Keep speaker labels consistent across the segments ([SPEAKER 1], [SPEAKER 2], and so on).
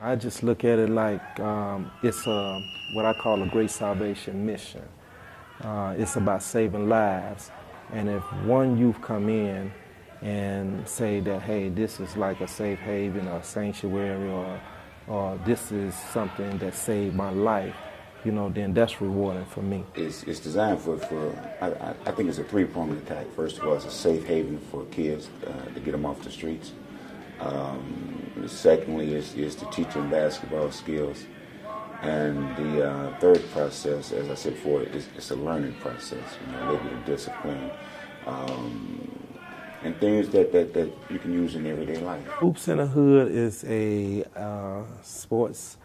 [SPEAKER 1] I just look at it like um, it's a, what I call a great salvation mission. Uh, it's about saving lives. And if one youth come in and say that, hey, this is like a safe haven or a sanctuary or, or this is something that saved my life, you know, then that's rewarding for me.
[SPEAKER 2] It's, it's designed for, for I, I think it's a three-pronged attack. First of all, it's a safe haven for kids uh, to get them off the streets. Um, secondly, is, is to teach them basketball skills. And the uh, third process, as I said before, is it's a learning process, you know, a little bit of discipline. Um, and things that, that, that you can use in everyday life.
[SPEAKER 1] Hoops in the Hood is a uh, sports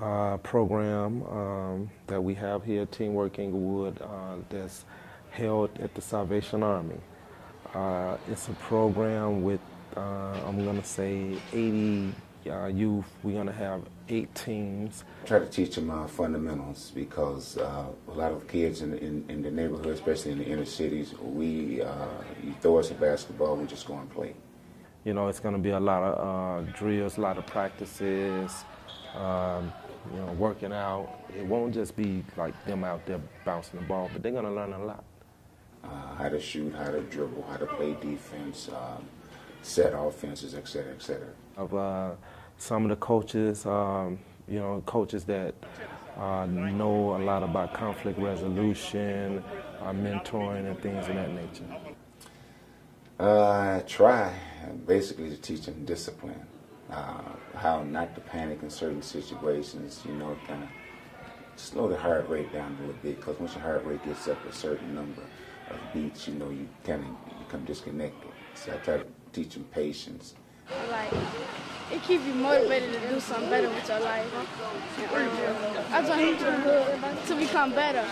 [SPEAKER 1] uh, program um, that we have here Teamwork Englewood uh, that's held at the Salvation Army. Uh, it's a program with, uh, I'm going to say, 80 uh, youth. We're going to have eight teams.
[SPEAKER 2] Try to teach them uh, fundamentals because uh, a lot of kids in, in, in, the neighborhood, especially in the inner cities, we uh, you throw us a basketball, we just go and play.
[SPEAKER 1] You know, it's going to be a lot of uh, drills, a lot of practices, um, you know, working out. It won't just be like them out there bouncing the ball, but they're going to learn a lot.
[SPEAKER 2] Uh, how to shoot, how to dribble, how to play defense, um, set offenses, et cetera, et cetera.
[SPEAKER 1] Of uh, some of the coaches, um, you know, coaches that uh, know a lot about conflict resolution, uh, mentoring, and things of that nature.
[SPEAKER 2] Uh, I try basically to teach them discipline, uh, how not to panic in certain situations, you know, kind of slow the heart rate down a little bit because once your heart rate gets up a certain number of beats, you know, you kind of become disconnected. So I try to teach them patience.
[SPEAKER 3] Like, it keeps you motivated to do something better with your life. Um, I joined in the Hood to become better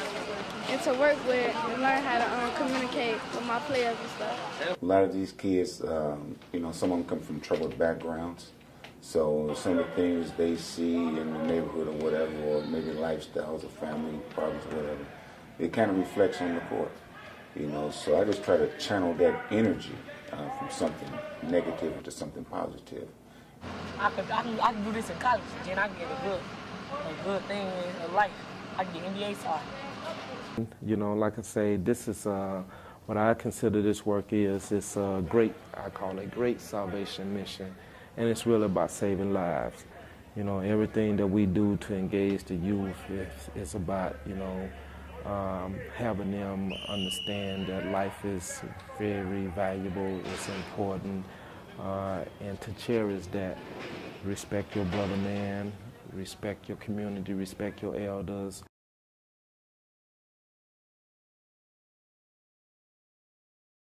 [SPEAKER 3] and to work with and learn how to um, communicate with my players and stuff.
[SPEAKER 2] A lot of these kids, um, you know, some of them come from troubled backgrounds. So some of the things they see in the neighborhood or whatever, or maybe lifestyles or family problems or whatever, it kind of reflects on the court. You know, so I just try to channel that energy uh, from something negative to something positive.
[SPEAKER 4] I could, I can, I can do this in college, then I can get a good, a good thing in life. I can get NBA side.
[SPEAKER 1] You know, like I say, this is uh, what I consider this work is. It's a great, I call it great salvation mission, and it's really about saving lives. You know, everything that we do to engage the youth is, is about, you know, um, having them understand that life is very valuable, it's important, uh, and to cherish that. Respect your brother man, respect your community, respect your elders,